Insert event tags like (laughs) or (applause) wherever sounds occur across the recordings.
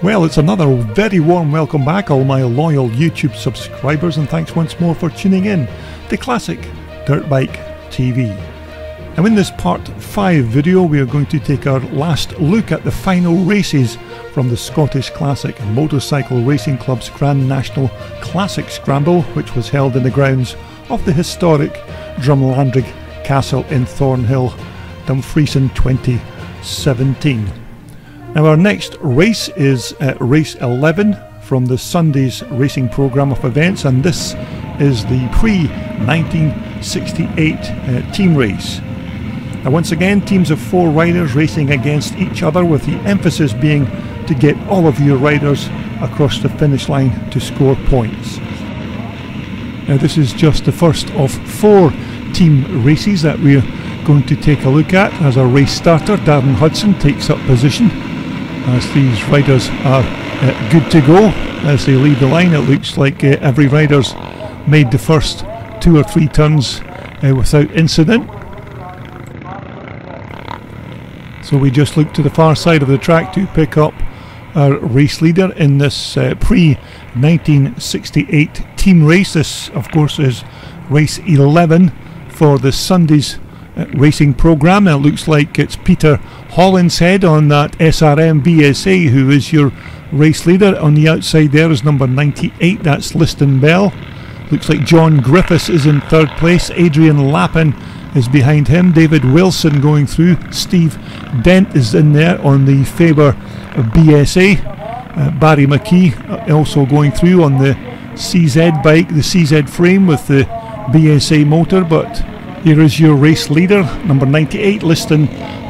Well, it's another very warm welcome back, all my loyal YouTube subscribers, and thanks once more for tuning in to Classic Dirt Bike TV. Now, in this part 5 video, we are going to take our last look at the final races from the Scottish Classic Motorcycle Racing Club's Grand National Classic Scramble, which was held in the grounds of the historic Drumlanrig Castle in Thornhill, Dumfriesson 2017. Now, our next race is uh, race 11 from the Sunday's racing programme of events, and this is the pre 1968 uh, team race. Now, once again, teams of four riders racing against each other, with the emphasis being to get all of your riders across the finish line to score points. Now, this is just the first of four team races that we're going to take a look at as our race starter, Darren Hudson, takes up position as these riders are uh, good to go as they leave the line. It looks like uh, every rider's made the first two or three turns uh, without incident. So we just look to the far side of the track to pick up our race leader in this uh, pre 1968 team race. This, of course, is race 11 for the Sunday's racing programme. It looks like it's Peter Hollinshead on that SRM BSA who is your race leader. On the outside there is number 98, that's Liston Bell. Looks like John Griffiths is in third place. Adrian Lappin is behind him. David Wilson going through. Steve Dent is in there on the Faber of BSA. Uh, Barry McKee uh, also going through on the CZ bike, the CZ frame with the BSA motor. But here is your race leader, number 98, Liston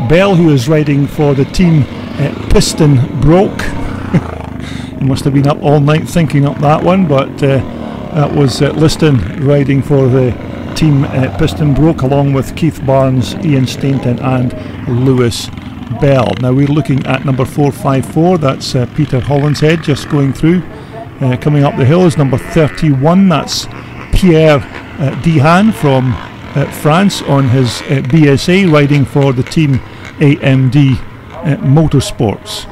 Bell, who is riding for the team uh, Piston Broke. (laughs) he must have been up all night thinking up that one, but uh, that was uh, Liston riding for the team Piston Broke along with Keith Barnes, Ian Stainton, and Lewis Bell. Now we're looking at number 454, that's uh, Peter Hollinshead just going through. Uh, coming up the hill is number 31, that's Pierre uh, Dihan from France on his uh, BSA riding for the team AMD uh, Motorsports.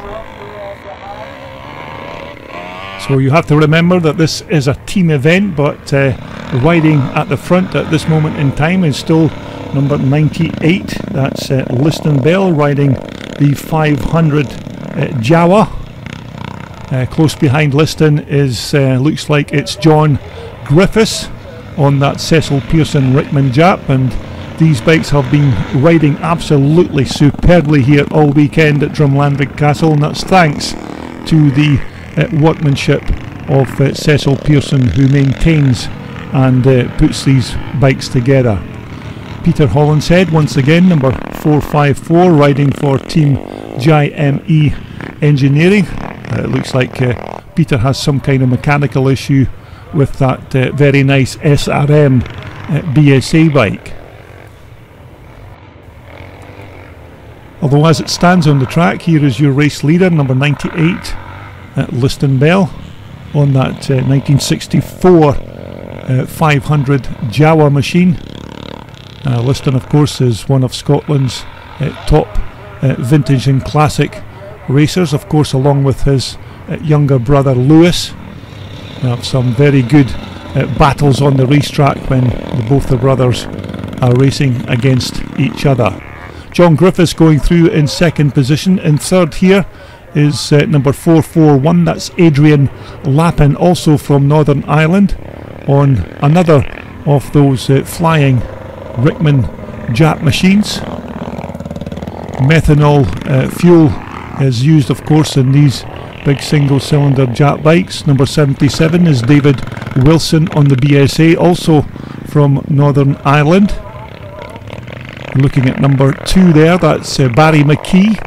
So you have to remember that this is a team event, but uh, riding at the front at this moment in time is still number 98. That's uh, Liston Bell riding the 500 uh, Jawa. Uh, close behind Liston is uh, looks like it's John Griffiths on that Cecil Pearson Rickman Jap, and these bikes have been riding absolutely superbly here all weekend at Drumlanrig Castle, and that's thanks to the uh, workmanship of uh, Cecil Pearson, who maintains and uh, puts these bikes together. Peter Hollinshead, once again, number 454, riding for Team JME Engineering. Uh, it looks like uh, Peter has some kind of mechanical issue with that uh, very nice SRM BSA bike. Although, as it stands on the track, here is your race leader, number 98 at Liston Bell on that uh, 1964 uh, 500 Jawa machine. Uh, Liston, of course, is one of Scotland's uh, top uh, vintage and classic racers, of course, along with his uh, younger brother Lewis. They have some very good battles on the racetrack when the, both the brothers are racing against each other. John Griffiths going through in second position. In third here is uh, number 441. That's Adrian Lappin, also from Northern Ireland, on another of those uh, flying Rickman Jap machines. Methanol uh, fuel is used, of course, in these big single cylinder Jap bikes. Number 77 is David Wilson on the BSA, also from Northern Ireland. Looking at number two there, that's uh, Barry McKee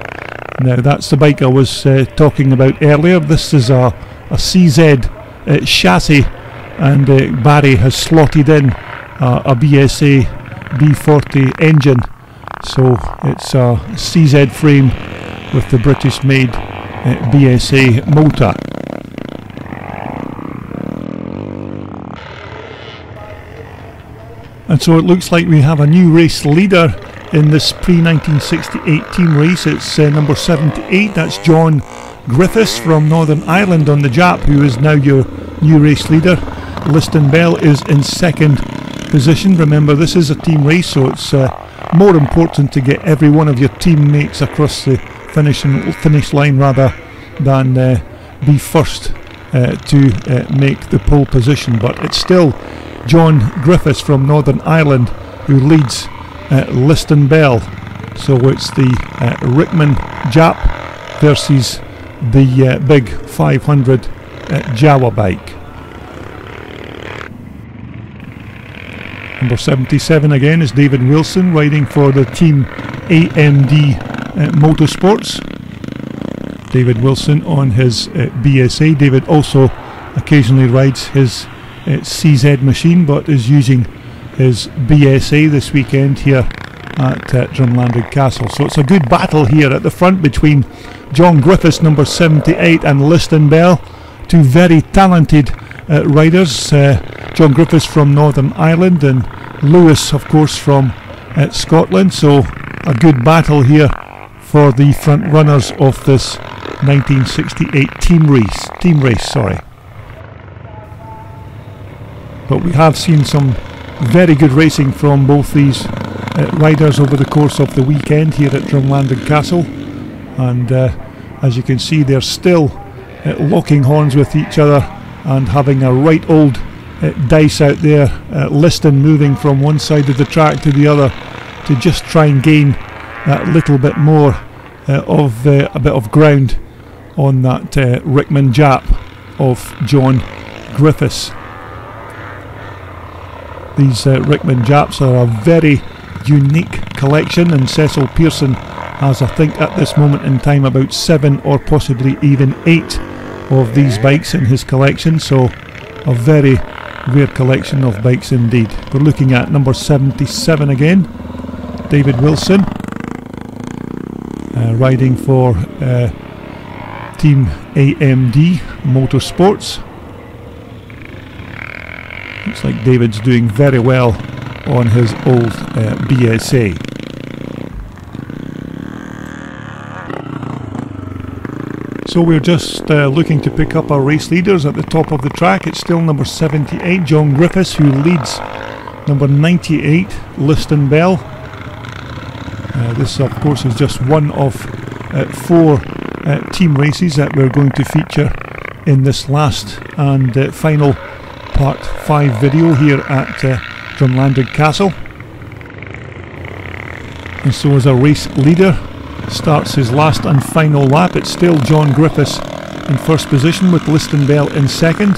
now that's the bike I was uh, talking about earlier. This is a, a CZ uh, chassis and uh, Barry has slotted in a BSA B40 engine. So it's a CZ frame with the British made BSA motor. And so it looks like we have a new race leader in this pre 1968 team race. It's uh, number 78, that's John Griffiths from Northern Ireland on the Jap, who is now your new race leader. Liston Bell is in second position. Remember, this is a team race, so it's uh, more important to get every one of your teammates across the finish finish line rather than uh, be first uh, to uh, make the pole position. But it's still John Griffiths from Northern Ireland who leads uh, Liston Bell. So it's the uh, Rickman Jap versus the uh, big 500 Jawa bike. Number 77 again is David Wilson riding for the team AMD uh, Motorsports. David Wilson on his uh, BSA. David also occasionally rides his uh, CZ machine but is using his BSA this weekend here at uh, Drumlanrig Castle. So it's a good battle here at the front between John Griffiths, number 78, and Liston Bell, two very talented uh, riders. Uh, John Griffiths from Northern Ireland and Lewis, of course, from uh, Scotland. So a good battle here for the front runners of this 1968 team race. Team race, sorry. But we have seen some very good racing from both these uh, riders over the course of the weekend here at Drumlanrig Castle, and uh, as you can see, they're still uh, locking horns with each other and having a right old uh, dice out there. Uh, Liston moving from one side of the track to the other to just try and gain that little bit more uh, of uh, a bit of ground on that uh, Rickman Jap of John Griffiths. These uh, Rickman Japs are a very unique collection, and Cecil Pearson has, I think, at this moment in time, about seven or possibly even eight of these bikes in his collection. So, a very rare collection of bikes indeed. We're looking at number 77 again, David Wilson, riding for uh, Team AMD Motorsports. Looks like David's doing very well on his old uh, BSA. So we're just uh, looking to pick up our race leaders at the top of the track. It's still number 78, John Griffiths, who leads number 98, Liston Bell. Uh, this, of course, is just one of uh, four uh, team races that we're going to feature in this last and uh, final part 5 video here at uh, Drumlanrig Castle. And so as our race leader, starts his last and final lap. It's still John Griffiths in first position with Liston Bell in second.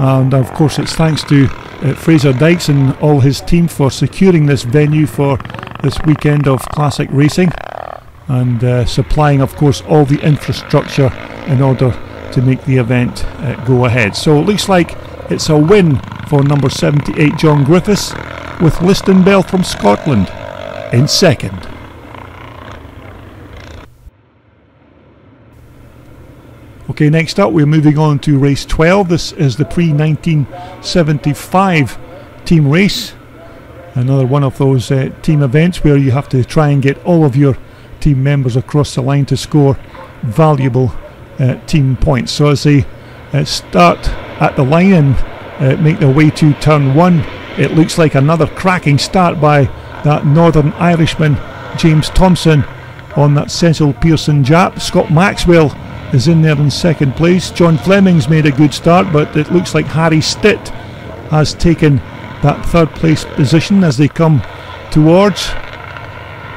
And of course, it's thanks to uh, Fraser Dykes and all his team for securing this venue for this weekend of classic racing and uh, supplying, of course, all the infrastructure in order to make the event uh, go ahead. So it looks like it's a win for number 78 John Griffiths with Liston Bell from Scotland in second. Okay, next up we're moving on to race 12. This is the pre 1975 team race. Another one of those uh, team events where you have to try and get all of your team members across the line to score valuable uh, team points. So as they uh, start at the line and uh, make their way to turn one, it looks like another cracking start by that Northern Irishman James Thompson on that Cecil Pearson Jap. Scott Maxwell is in there in second place. John Fleming's made a good start, but it looks like Harry Stitt has taken that third place position as they come towards.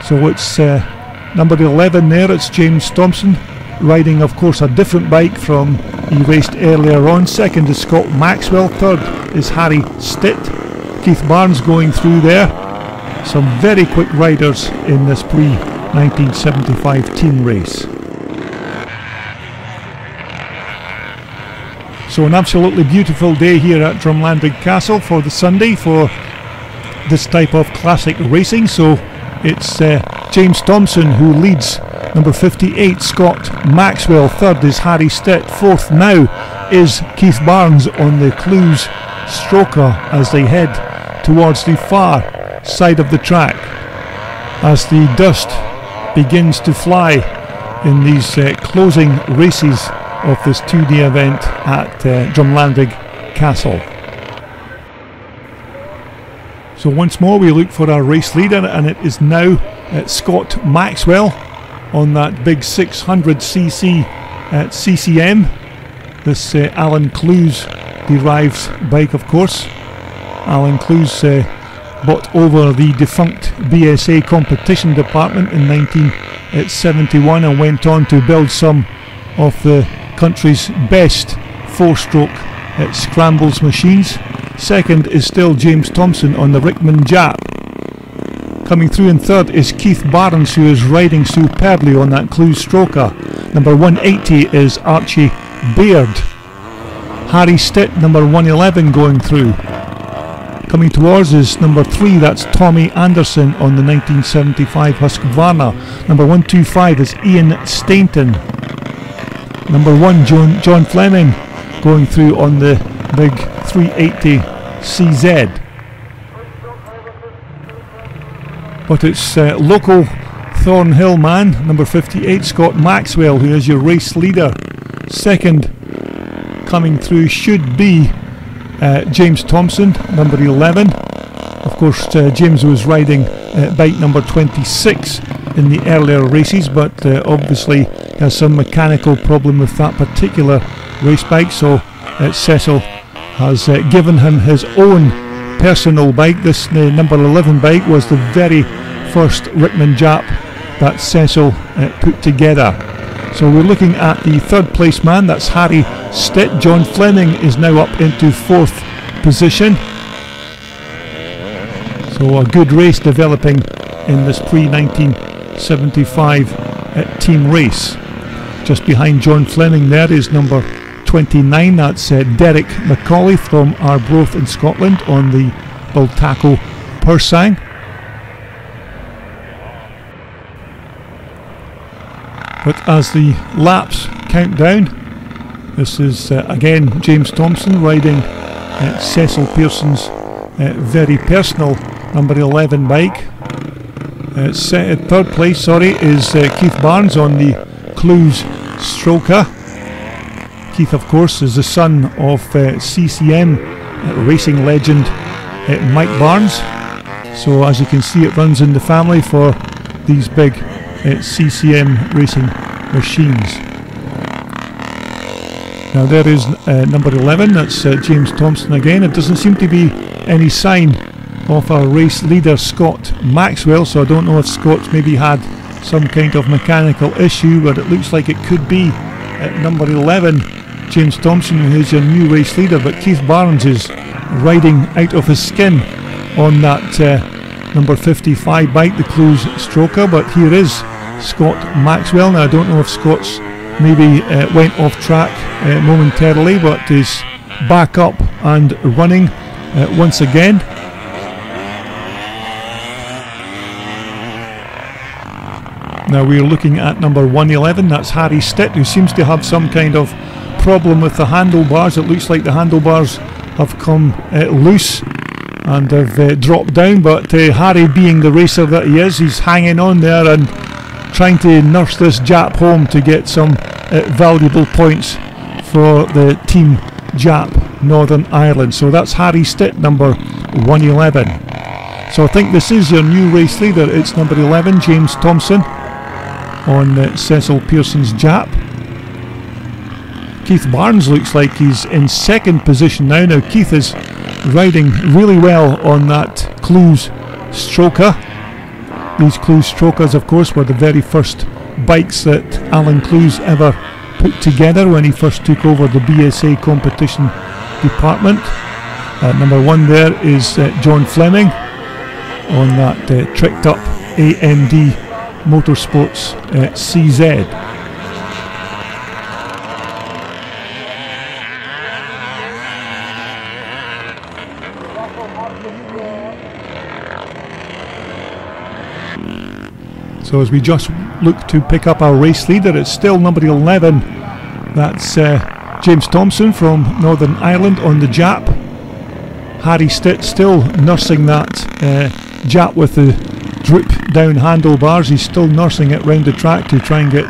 So it's uh, number 11 there, it's James Thompson riding, of course, a different bike from he raced earlier on. Second is Scott Maxwell, third is Harry Stitt. Keith Barnes going through there. Some very quick riders in this pre 1975 team race. So an absolutely beautiful day here at Drumlanrig Castle for the Sunday for this type of classic racing. So it's uh, James Thompson who leads. Number 58, Scott Maxwell. Third is Harry Stitt. Fourth now is Keith Barnes on the Clews Stroker as they head towards the far side of the track. As the dust begins to fly in these uh, closing races of this two-day event at uh, Castle. So once more we look for our race leader and it is now uh, Scott Maxwell on that big 600cc at CCM. This uh, Alan Clews derives bike of course. Alan Clews uh, bought over the defunct BSA competition department in 1971 and went on to build some of the country's best four-stroke uh, scrambles machines. Second is still James Thompson on the Rickman Jap. Coming through in third is Keith Barnes who is riding superbly on that Clews Stroker. Number 180 is Archie Baird. Harry Stitt, number 111 going through. Coming towards is number 3, that's Tommy Anderson on the 1975 Husqvarna. Number 125 is Ian Stainton. Number 1, John, John Fleming going through on the big 380 CZ. But it's uh, local Thornhill man, number 58, Scott Maxwell, who is your race leader. Second coming through should be uh, James Thompson, number 11. Of course, uh, James was riding uh, bike number 26 in the earlier races, but uh, obviously has some mechanical problem with that particular race bike, so uh, Cecil has uh, given him his own personal bike. This number 11 bike was the very first Rickman Jap that Cecil put together. So we're looking at the third place man, that's Harry Stitt. John Fleming is now up into fourth position. So a good race developing in this pre-1975 uh, team race. Just behind John Fleming there is number 29, that's uh, Derek McCauley from Arbroath in Scotland on the Bultaco Pursang. But as the laps count down, this is uh, again James Thompson riding uh, Cecil Pearson's uh, very personal number 11 bike. Uh, third place, sorry, is uh, Keith Barnes on the Clews Stroker. Keith, of course, is the son of uh, CCM racing legend Mike Barnes. So as you can see, it runs in the family for these big uh, CCM racing machines. Now there is uh, number 11, that's uh, James Thompson again. It doesn't seem to be any sign of our race leader Scott Maxwell, so I don't know if Scott's maybe had some kind of mechanical issue, but it looks like it could be at number 11, James Thompson, who's your new race leader, but Keith Barnes is riding out of his skin on that uh, number 55 bike, the Clews Stroker, but here is Scott Maxwell. Now I don't know if Scott's maybe uh, went off track uh, momentarily, but is back up and running uh, once again. Now we're looking at number 111, that's Harry Stitt, who seems to have some kind of problem with the handlebars. It looks like the handlebars have come uh, loose and have uh, dropped down, but uh, Harry, being the racer that he is, he's hanging on there and trying to nurse this Jap home to get some uh, valuable points for the team Jap Northern Ireland. So that's Harry Stitt, number 111. So I think this is your new race leader. It's number 11, James Thompson, on uh, Cecil Pearson's Jap. Keith Barnes looks like he's in second position now. Now Keith is riding really well on that Clews Stroker. These Clews Strokers, of course, were the very first bikes that Alan Clews ever put together when he first took over the BSA competition department. Uh, number one there is uh, John Fleming on that uh, tricked up AMD Motorsports uh, CZ. So as we just look to pick up our race leader, it's still number 11. That's uh, James Thompson from Northern Ireland on the Jap. Harry Stitt still nursing that uh, Jap with the droop down handlebars. He's still nursing it round the track to try and get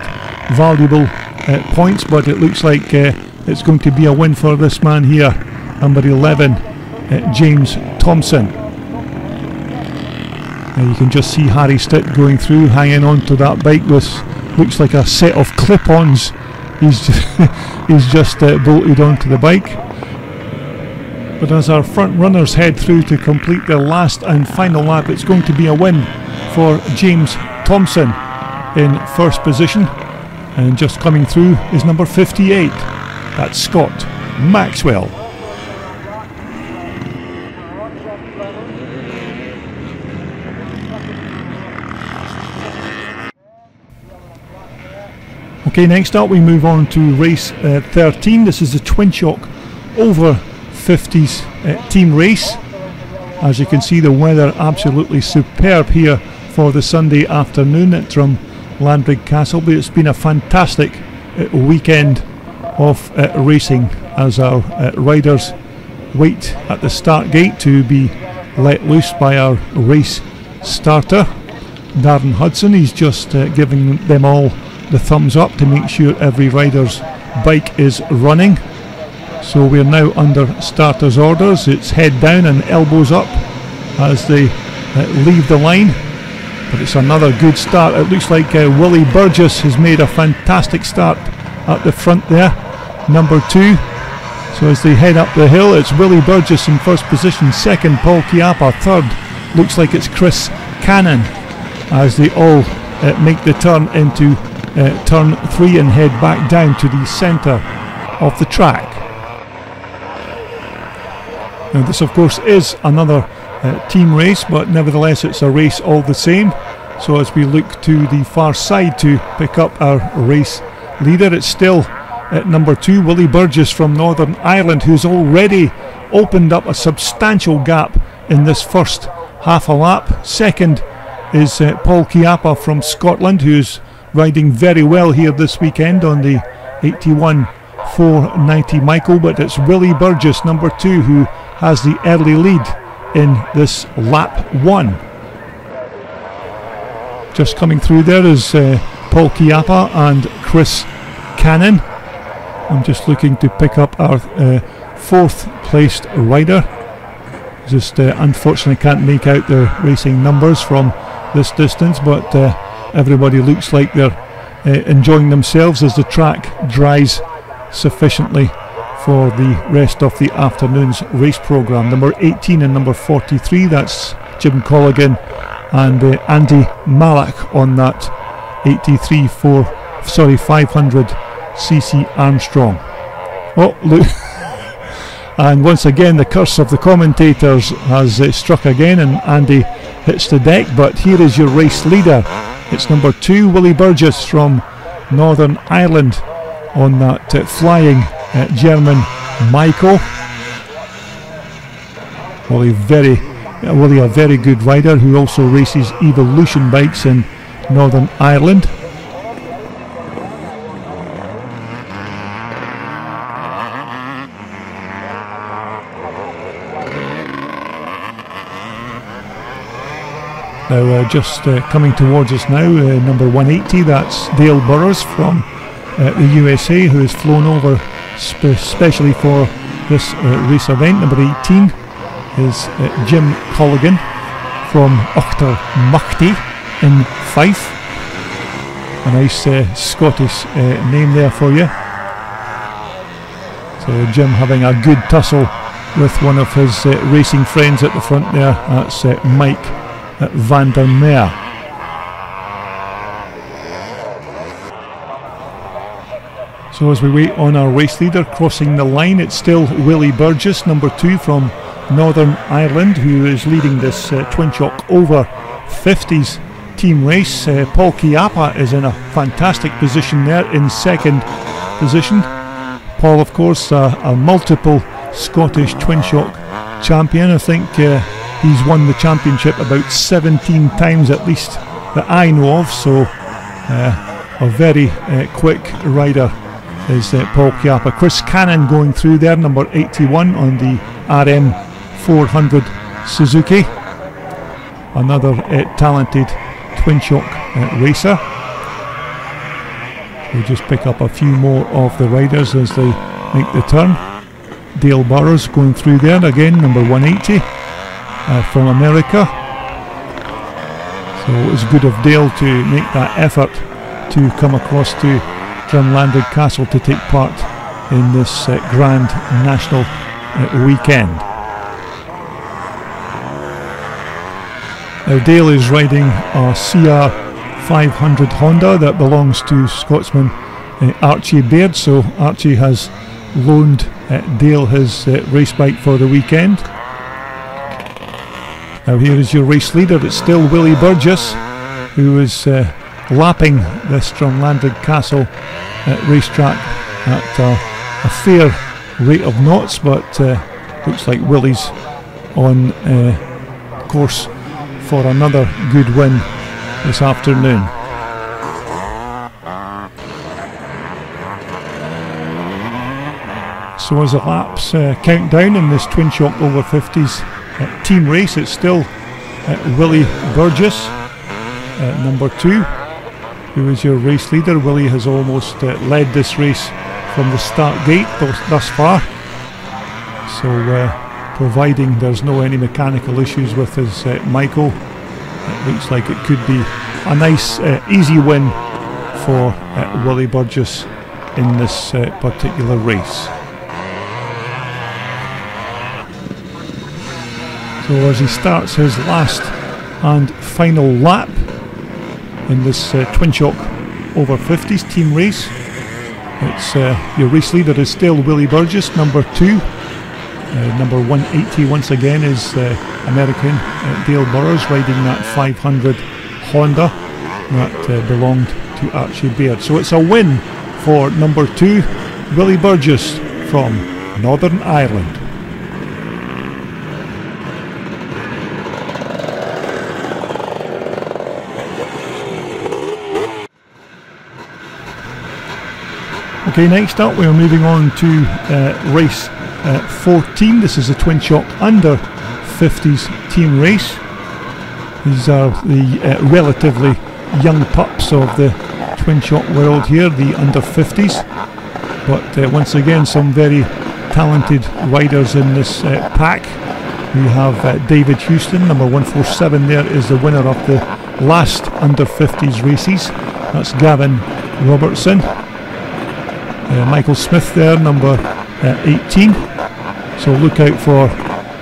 valuable uh, points, but it looks like uh, it's going to be a win for this man here, number 11, uh, James Thompson. You can just see Harry Stitt going through, hanging on to that bike with looks like a set of clip-ons. He's (laughs) he's just uh, bolted onto the bike. But as our front runners head through to complete their last and final lap, it's going to be a win for James Thompson in first position. And just coming through is number 58. That's Scott Maxwell. Okay, next up we move on to race uh, 13. This is the Twin Shock over 50s uh, team race. As you can see, the weather absolutely superb here for the Sunday afternoon at Drum Landrig Castle. But it's been a fantastic uh, weekend of uh, racing as our uh, riders wait at the start gate to be let loose by our race starter, Darren Hudson. He's just uh, giving them all the thumbs up to make sure every rider's bike is running. So we're now under starters orders. It's head down and elbows up as they uh, leave the line. But it's another good start. It looks like uh, Willie Burgess has made a fantastic start at the front there. Number two. So as they head up the hill, it's Willie Burgess in first position. Second, Paul Chiappa. Third, looks like it's Chris Cannon as they all uh, make the turn into uh, turn three and head back down to the centre of the track. Now, this, of course, is another uh, team race, but nevertheless, it's a race all the same. So, as we look to the far side to pick up our race leader, it's still at number two, Willie Burgess from Northern Ireland, who's already opened up a substantial gap in this first half a lap. Second is uh, Paul Chiappa from Scotland, who's riding very well here this weekend on the 81 490 Maico, but it's Willie Burgess, number two, who has the early lead in this lap one. Just coming through there is uh, Paul Chiappa and Chris Cannon. I'm just looking to pick up our uh, fourth placed rider. Just uh, unfortunately can't make out their racing numbers from this distance, but uh, everybody looks like they're uh, enjoying themselves as the track dries sufficiently for the rest of the afternoon's race programme. Number 18 and number 43, that's Jim Colligan and uh, Andy Malak on that 83 4 sorry 500 cc Armstrong. Oh, look. (laughs) and once again, the curse of the commentators has uh, struck again, and Andy hits the deck. But here is your race leader. It's number two, Willie Burgess from Northern Ireland on that uh, flying uh, German Maico. Willie very, uh, Willie a very good rider who also races Evolution bikes in Northern Ireland. Now, uh, just uh, coming towards us now, uh, number 180, that's Dale Burrows from uh, the USA, who has flown over spe- specially for this uh, race event. Number 18 is uh, Jim Colligan from Uchter Machty in Fife. A nice uh, Scottish uh, name there for you. So, Jim having a good tussle with one of his uh, racing friends at the front there. That's Mike at So as we wait on our race leader crossing the line, it's still Willie Burgess, number two from Northern Ireland, who is leading this uh, Twin Shock over 50s team race. Uh, Paul Chiappa is in a fantastic position there in second position. Paul, of course, uh, a multiple Scottish Twin Shock champion. I think uh, He's won the championship about 17 times at least that I know of, so uh, a very uh, quick rider is uh, Paul Chiappa. Chris Cannon going through there, number 81 on the RM 400 Suzuki. Another uh, talented twin shock uh, racer. We'll just pick up a few more of the riders as they make the turn. Dale Burrows going through there again, number 180 uh, from America. So it was good of Dale to make that effort to come across to Drumlanrig Castle to take part in this uh, grand national uh, weekend. Now Dale is riding a CR 500 Honda that belongs to Scotsman uh, Archie Baird, so Archie has loaned uh, Dale his uh, race bike for the weekend. Now here is your race leader, it's still Willie Burgess, who is uh, lapping this Drumlanrig Castle uh, racetrack at uh, a fair rate of knots, but uh, looks like Willie's on uh, course for another good win this afternoon. So as the laps uh, count down in this Twin Shock over 50s uh, team race, it's still Willie Burgess, number two, who is your race leader. Willie has almost uh, led this race from the start gate thus, thus far. So uh, providing there's no any mechanical issues with his Maico, it looks like it could be a nice easy win for Willie Burgess in this particular race. So as he starts his last and final lap in this uh, Twin Shock over 50s team race, it's uh, your race leader is still Willie Burgess, number two. Uh, number 180 once again is uh, American uh, Dale Burrows riding that 500 Honda that uh, belonged to Archie Baird. So it's a win for number two, Willie Burgess from Northern Ireland. Okay, next up we're moving on to uh, race uh, 14. This is a Twin Shock under 50s team race. These are the uh, relatively young pups of the Twin Shock world here, the under 50s. But uh, once again, some very talented riders in this uh, pack. We have uh, David Houston, number 147 there, is the winner of the last under 50s races. That's Gavin Robertson. Uh, Michael Smith there, number uh, 18. So look out for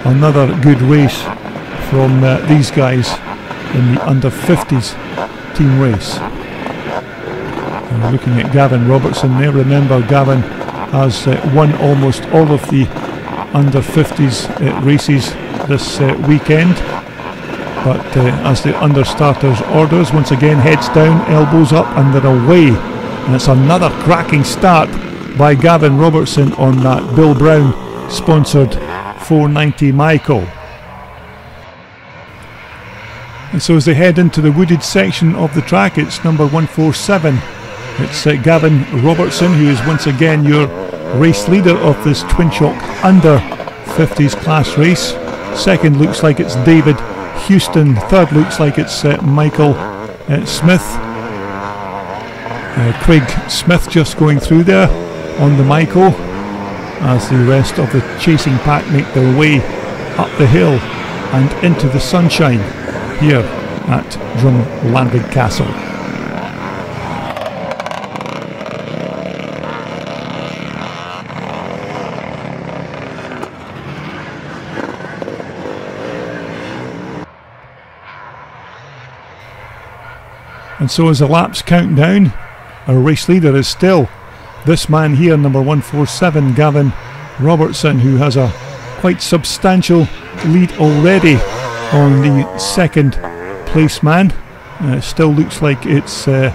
another good race from uh, these guys in the under 50s team race. And looking at Gavin Robertson there, remember Gavin has uh, won almost all of the under 50s uh, races this uh, weekend. But as the under starters orders, once again heads down, elbows up, and they're away and it's another cracking start by Gavin Robertson on that Bill Brown sponsored 490 Maico. And so as they head into the wooded section of the track, it's number 147. It's uh, Gavin Robertson, who is once again your race leader of this Twin Shock under 50s class race. Second looks like it's David Houston. Third looks like it's uh, Michael uh, Smith. Uh, Craig Smith just going through there on the Maico as the rest of the chasing pack make their way up the hill and into the sunshine here at Drumlanrig Castle. And so as the laps count down, our race leader is still this man here, number 147, Gavin Robertson, who has a quite substantial lead already on the second place man. Uh, still looks like it's uh,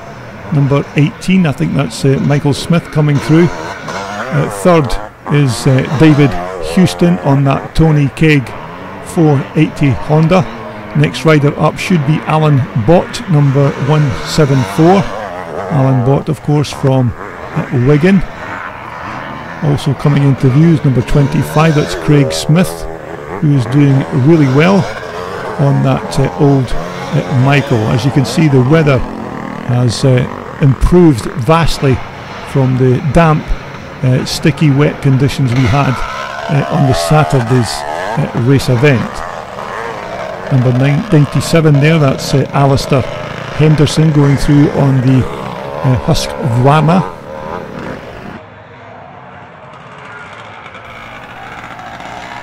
number 18. I think that's uh, Michael Smith coming through. Uh, third is uh, David Houston on that Tony Keg 480 Honda. Next rider up should be Alan Bott, number 174. Alan Bott, of course, from Wigan. Also coming into view is number 25, that's Craig Smith, who is doing really well on that uh, old uh, Maico. As you can see, the weather has uh, improved vastly from the damp, uh, sticky, wet conditions we had uh, on the Saturday's uh, race event. Number 97 there, that's Alistair Henderson going through on the uh, Husqvarna.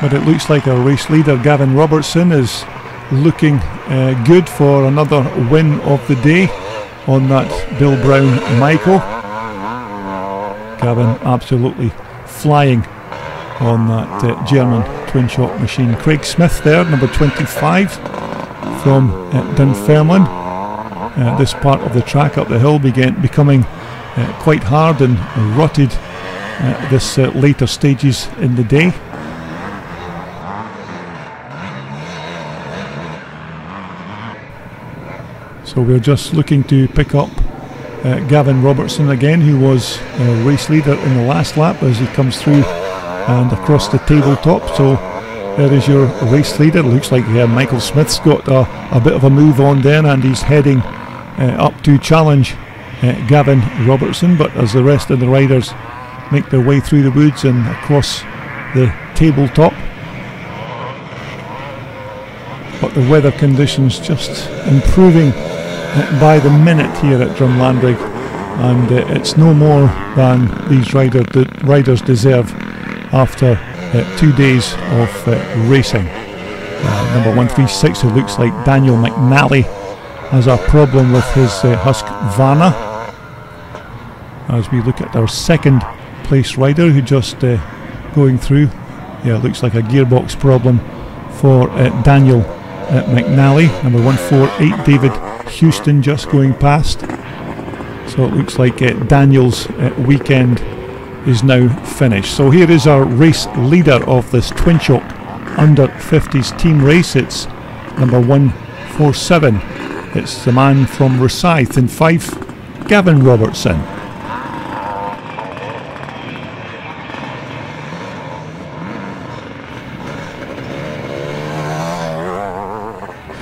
But it looks like our race leader Gavin Robertson is looking uh, good for another win of the day on that Bill Brown Maico. Gavin absolutely flying on that uh, German twin shot machine. Craig Smith there, number 25 from uh, Dunfermline. Uh, this part of the track up the hill began becoming uh, quite hard and rutted uh, this uh, later stages in the day. So we're just looking to pick up uh, Gavin Robertson again, who was uh, race leader in the last lap as he comes through and across the tabletop. So there is your race leader. Looks like Michael Smith's got a, a, bit of a move on there and he's heading uh, up to challenge uh, Gavin Robertson. But as the rest of the riders make their way through the woods and across the tabletop, but the weather conditions just improving by the minute here at Drumlanrig, and uh, it's no more than these rider de- riders deserve after uh, two days of uh, racing. Uh, number 136, who looks like Daniel McNally, has a problem with his uh, Husqvarna. As we look at our second place rider, who just going through, yeah, looks like a gearbox problem for Daniel McNally. Number 148, David Houston just going past. So it looks like uh, Daniel's uh, weekend is now finished. So here is our race leader of this Twin Shock under 50s team race. It's number 147. It's the man from Rosyth in Fife, Gavin Robertson.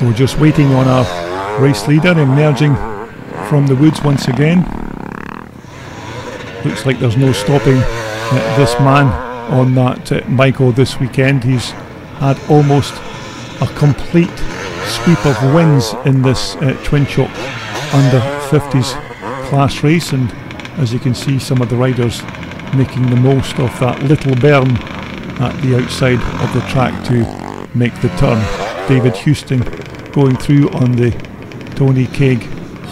We're just waiting on our race leader emerging from the woods once again. Looks like there's no stopping uh, this man on that uh, Maico this weekend. He's had almost a complete sweep of wins in this uh, twin shock under 50s class race and as you can see some of the riders making the most of that little berm at the outside of the track to make the turn. David Houston going through on the Tony Keg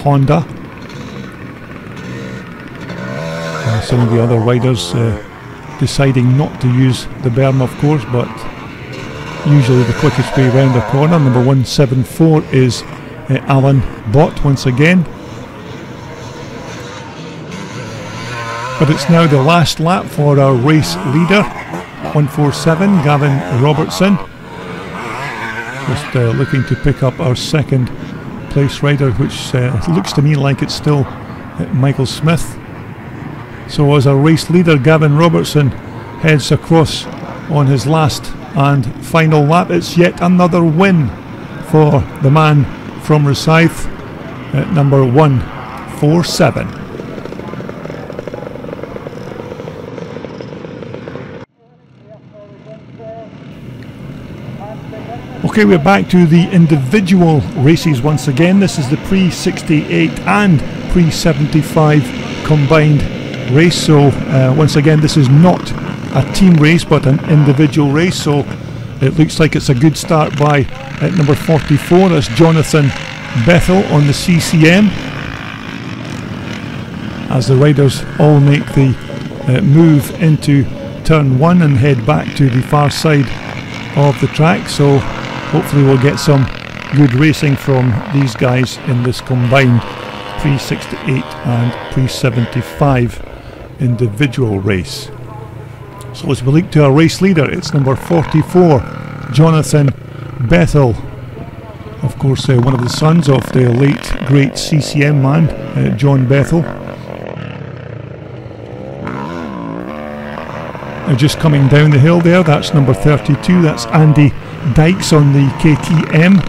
Honda. Uh, some of the other riders uh, deciding not to use the berm, of course, but usually the quickest way around the corner. Number 174 is uh, Alan Bott once again. But it's now the last lap for our race leader, 147, Gavin Robertson. Just uh, looking to pick up our second place rider, which uh, looks to me like it's still uh, Michael Smith. So as our race leader, Gavin Robertson, heads across on his last and final lap, it's yet another win for the man from Rosyth at number 147. Okay, we're back to the individual races once again. This is the pre 68 and pre 75 combined race. So, uh, once again, this is not a team race but an individual race. So, it looks like it's a good start by at number 44. That's Jonathan Bethel on the CCM. As the riders all make the uh, move into turn one and head back to the far side of the track. So, hopefully we'll get some good racing from these guys in this combined pre-68 and pre-75 individual race. So as we look to our race leader, it's number 44, Jonathan Bethel. Of course, uh, one of the sons of the late great CCM man, uh, John Bethel. Now just coming down the hill there, that's number 32, that's Andy Dykes on the KTM.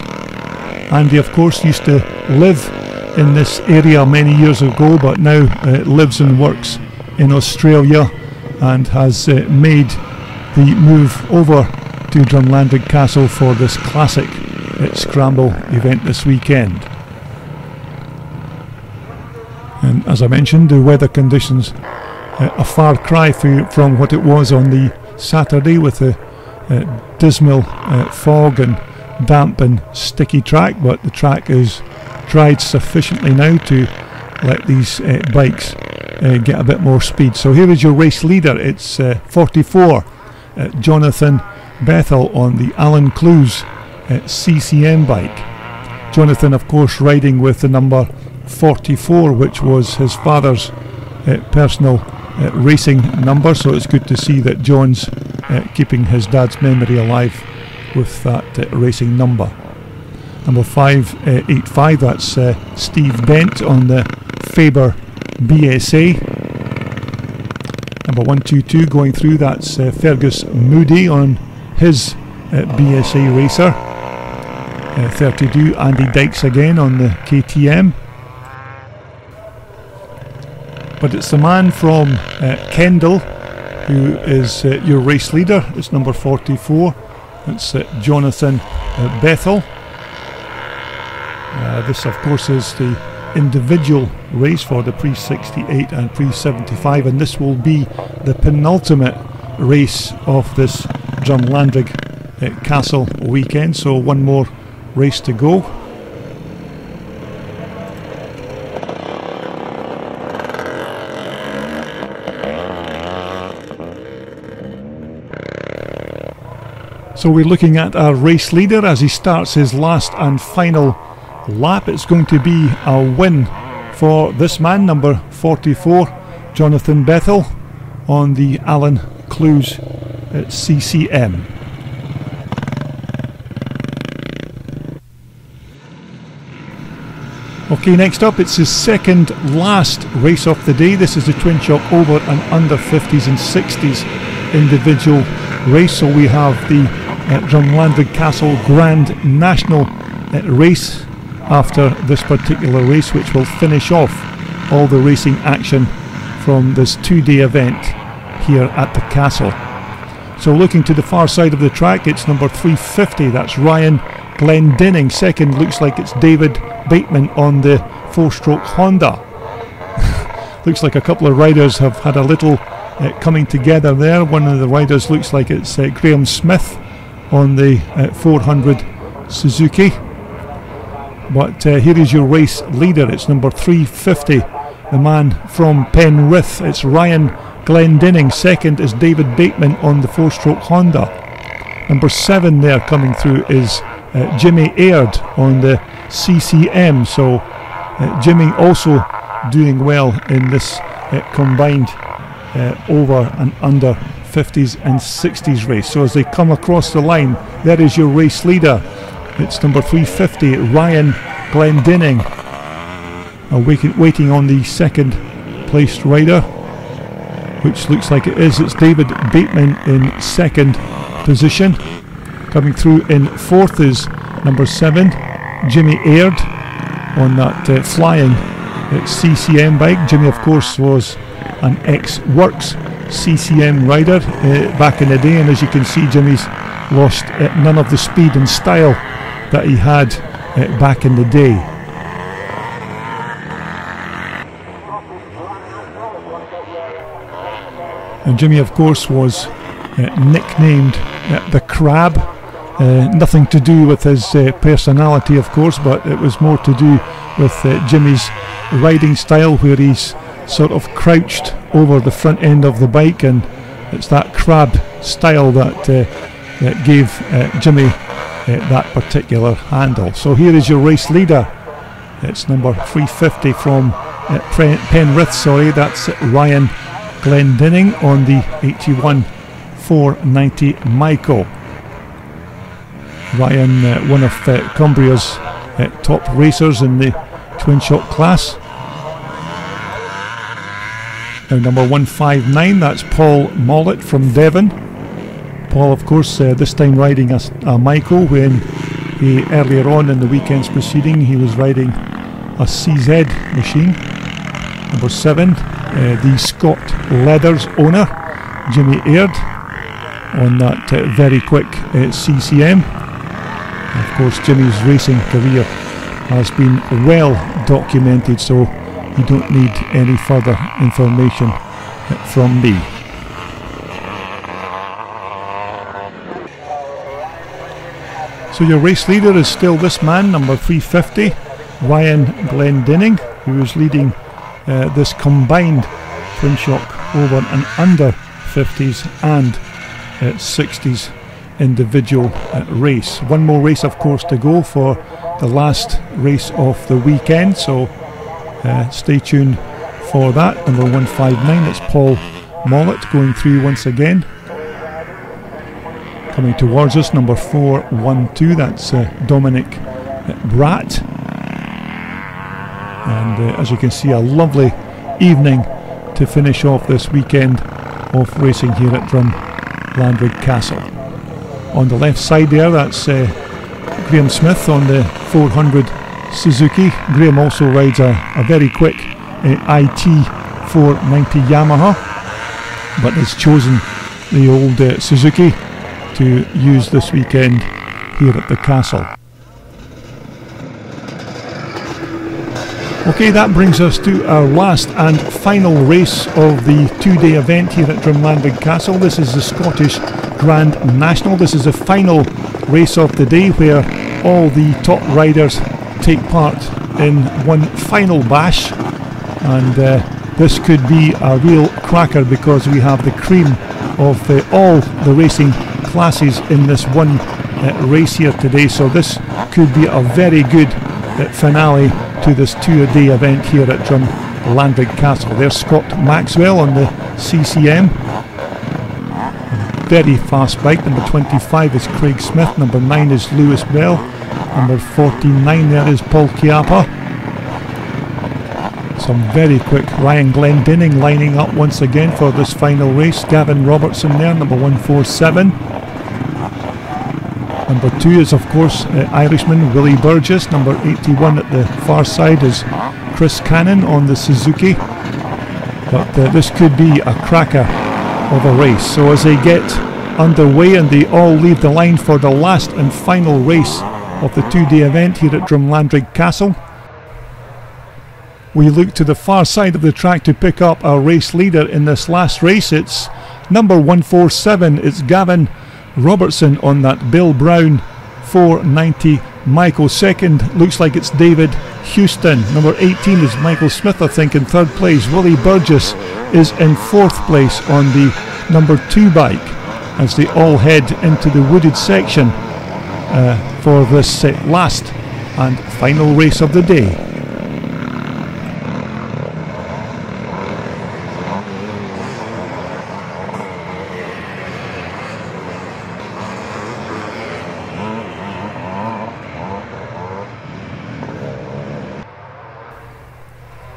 Andy, of course, used to live in this area many years ago, but now uh, lives and works in Australia and has uh, made the move over to Drumlanrig Castle for this classic uh, scramble event this weekend. And as I mentioned, the weather conditions uh, a far cry from what it was on the Saturday with the uh, dismal uh, fog and damp and sticky track, but the track is dried sufficiently now to let these uh, bikes uh, get a bit more speed. So here is your race leader. It's uh, 44, uh, Jonathan Bethel on the Alan Clews CCM bike. Jonathan, of course, riding with the number 44, which was his father's uh, personal racing number. So it's good to see that John's keeping his dad's memory alive with that racing number. Number 585, that's Steve Bent on the Faber BSA. Number 122 going through, that's uh, Fergus Moody on his uh, BSA racer. Uh, 32, Andy Dykes again on the KTM. But it's the man from uh, Kendal who is uh, your race leader. It's number 44. It's uh, Jonathan Bethel. this, of course, is the individual race for the pre 68 and pre 75, and this will be the penultimate race of this Drumlanrig uh, Castle weekend. So, one more race to go. So we're looking at our race leader as he starts his last and final lap. It's going to be a win for this man, number 44, Jonathan Bethel, on the Alan Clews at CCM. Okay, next up, it's his second last race of the day. This is the Twin Shock over and under 50s and 60s individual race. So we have the uh, Drumlanrig Castle Grand National uh, race after this particular race, which will finish off all the racing action from this two day event here at the castle. So, looking to the far side of the track, it's number 350, that's Ryan Glendinning. Second looks like it's David Bateman on the four stroke Honda. (laughs) looks like a couple of riders have had a little uh, coming together there. One of the riders looks like it's uh, Graham Smith on the uh, 400 Suzuki. But uh, here is your race leader. It's number 350, the man from Penrith. It's Ryan Glendinning. Second is David Bateman on the four stroke Honda. Number seven there coming through is uh, Jimmy Aird on the CCM. So uh, Jimmy also doing well in this uh, combined uh, over and under 50s and 60s race. So as they come across the line, there is your race leader. It's number 350, Ryan Glendinning. Uh, waiting, waiting on the second placed rider, which looks like it is. It's David Bateman in second position. Coming through in fourth is number seven, Jimmy Aird on that uh, flying uh, CCM bike. Jimmy, of course, was an ex Works CCM rider uh, back in the day, and as you can see, Jimmy's lost uh, none of the speed and style that he had uh, back in the day. And Jimmy, of course, was nicknamed the Crab. Nothing to do with his personality, of course, but it was more to do with Jimmy's riding style, where he's sort of crouched over the front end of the bike, and it's that crab style that that gave Jimmy uh, that particular handle. So here is your race leader. It's number 350 from uh, Penrith, sorry, that's Ryan Glendinning on the 81 490 Maico. Ryan, uh, one of uh, Cumbria's uh, top racers in the twin shock class. Now, number 159, that's Paul Mollett from Devon. Paul, of course, uh, this time riding a, a Maico when he earlier on in the weekend's proceeding he was riding a CZ machine. Number seven, uh, the Scott Leathers owner, Jimmy Aird, on that uh, very quick uh, CCM. Of course, Jimmy's racing career has been well documented, so you don't need any further information from me. So your race leader is still this man, number 350, Ryan Glendinning, who is leading uh, this combined Twin-Shock over and under 50s and uh, 60s individual uh, race. One more race, of course, to go for the last race of the weekend, so uh, stay tuned for that. Number 159, it's Paul Mollett going through once again. Coming towards us, number 412, that's uh, Dominic Bratt. And uh, as you can see, a lovely evening to finish off this weekend of racing here at Drum Landrig Castle. On the left side there, that's uh, Graham Smith on the 400 Suzuki. Graham also rides a, a very quick uh, IT 490 Yamaha, but has chosen the old uh, Suzuki to use this weekend here at the castle. Okay, that brings us to our last and final race of the two-day event here at Drumlanrig Castle. This is the Scottish Grand National. This is the final race of the day where all the top riders take part in one final bash and uh, this could be a real cracker because we have the cream of uh, all the racing classes in this one uh, race here today. So this could be a very good uh, finale to this two-a-day event here at Drum Landrig Castle. There's Scott Maxwell on the CCM. Very fast bike. Number 25 is Craig Smith. Number 9 is Lewis Bell. Number 49 there is Paul Chiappa. Some very quick Ryan Glendinning lining up once again for this final race. Gavin Robertson there, number 147. Number two is, of course, uh, Irishman Willie Burgess. Number 81 at the far side is Chris Cannon on the Suzuki. But uh, this could be a cracker of a race. So as they get underway and they all leave the line for the last and final race of the two-day event here at Drumlanrig Castle, we look to the far side of the track to pick up our race leader in this last race. It's number 147. It's Gavin Robertson on that Bill Brown 490. Maico second looks like it's David Houston. Number 18 is Michael Smith, I think, in third place. Willie Burgess is in fourth place on the number two bike as they all head into the wooded section uh, for this uh, last and final race of the day.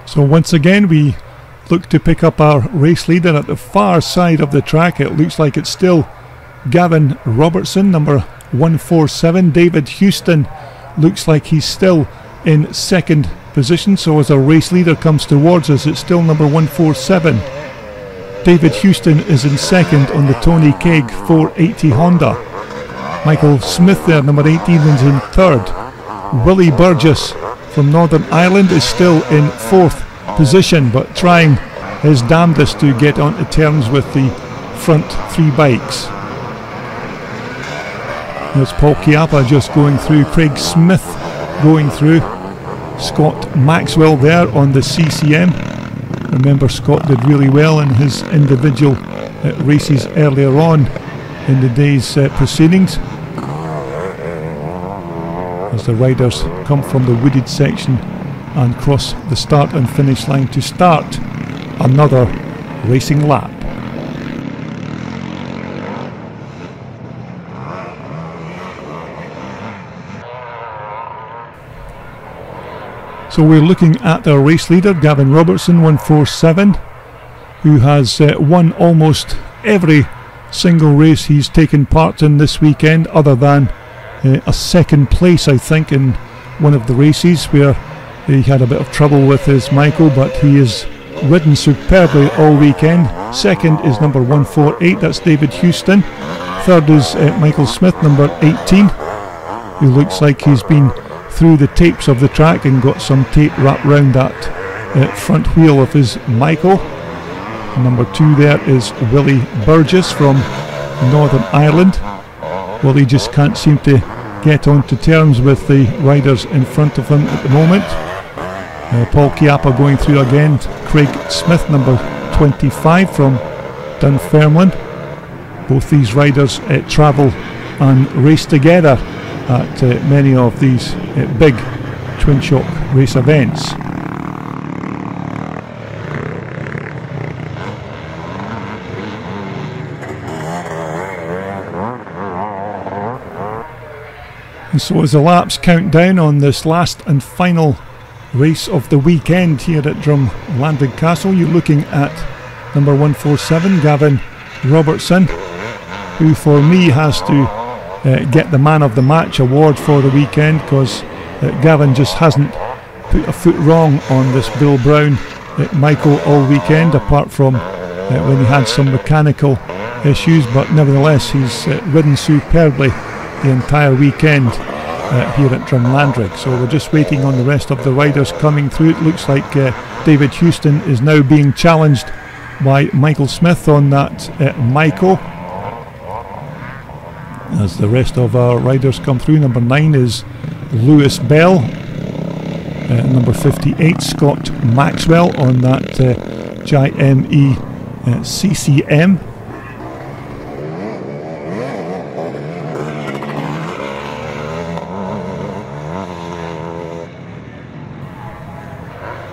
So once again we look to pick up our race leader at the far side of the track. It looks like it's still Gavin Robertson, number 147. David Houston looks like he's still in second position. So as our race leader comes towards us, it's still number 147. David Houston is in second on the Tony Keg 480 Honda. Michael Smith there, number 18, is in third. Willie Burgess from Northern Ireland is still in fourth position, but trying his damnedest to get onto terms with the front three bikes. There's Paul Chiappa just going through, Craig Smith going through, Scott Maxwell there on the CCM. Remember, Scott did really well in his individual uh, races earlier on in the day's uh, proceedings. As the riders come from the wooded section and cross the start and finish line to start another racing lap. So we're looking at our race leader, Gavin Robertson, 147, who has uh, won almost every single race he's taken part in this weekend, other than uh, a second place, I think, in one of the races where He had a bit of trouble with his Maico, but he is ridden superbly all weekend. Second is number 148, that's David Houston. Third is uh, Michael Smith, number 18, who looks like he's been through the tapes of the track and got some tape wrapped round that uh, front wheel of his Maico. Number two there is Willie Burgess from Northern Ireland. Willie just can't seem to get onto terms with the riders in front of him at the moment. Uh, Paul Chiappa going through again. Craig Smith, number 25 from Dunfermline. Both these riders uh, travel and race together at uh, many of these uh, big twin shock race events. And so as the laps count down on this last and final race of the weekend here at Drumlanrig Castle. You're looking at number 147, Gavin Robertson, who for me has to uh, get the man of the match award for the weekend because uh, Gavin just hasn't put a foot wrong on this Bill Brown uh, Maico all weekend, apart from uh, when he had some mechanical issues, but nevertheless, he's uh, ridden superbly the entire weekend uh, here at Drumlanrig. So we're just waiting on the rest of the riders coming through. It looks like David Houston is now being challenged by Michael Smith on that Maico. As the rest of our riders come through, number 9 is Lewis Bell. Uh, number 58, Scott Maxwell on that uh, JME uh, CCM.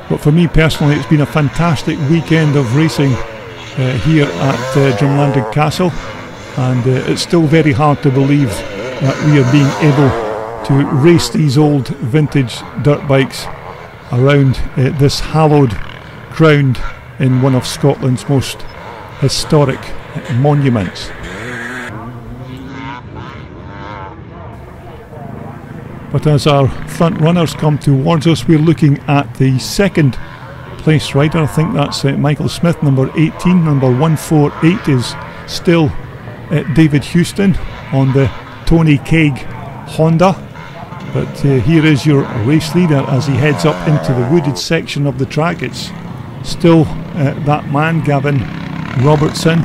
But for me personally, it's been a fantastic weekend of racing uh, here at uh, Castle, and uh, it's still very hard to believe that we are being able to race these old vintage dirt bikes around uh, this hallowed ground in one of Scotland's most historic monuments. But as our front runners come towards us, we're looking at the second place rider. I think that's uh, Michael Smith, number 18. Number 148 is still David Houston on the Tony Kaig Honda. But uh, here is your race leader as he heads up into the wooded section of the track. It's still uh, that man, Gavin Robertson,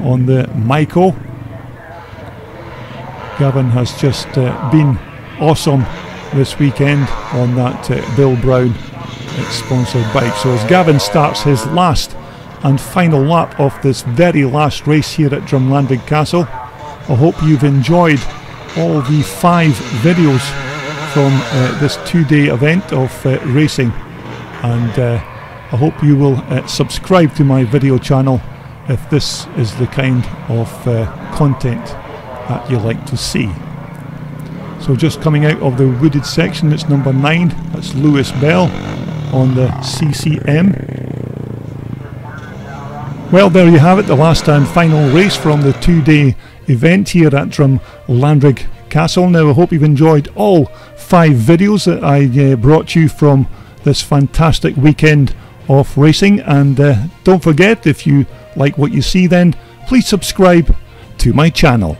on the Maico. Gavin has just uh, been awesome this weekend on that uh, Bill Brown sponsored bike. So as Gavin starts his last and final lap of this very last race here at Drumlanrig Castle, I hope you've enjoyed all the five videos from uh, this two-day event of uh, racing and uh, I hope you will uh, subscribe to my video channel if this is the kind of uh, content that you like to see. So just coming out of the wooded section, it's number 9, that's Lewis Bell on the CCM. Well, there you have it, the last and final race from the two-day event here at Drumlanrig Castle. Now, I hope you've enjoyed all five videos that I uh, brought you from this fantastic weekend of racing. And uh, don't forget, if you like what you see, then please subscribe to my channel.